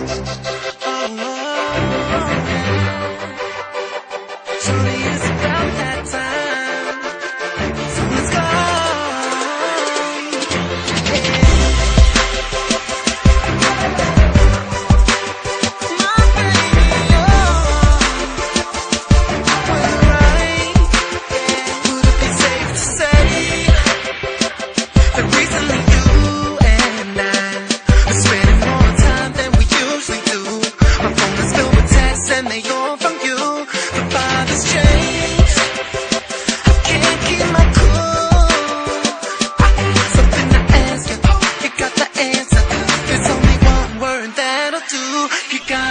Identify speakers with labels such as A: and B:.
A: Oh, oh, oh. Say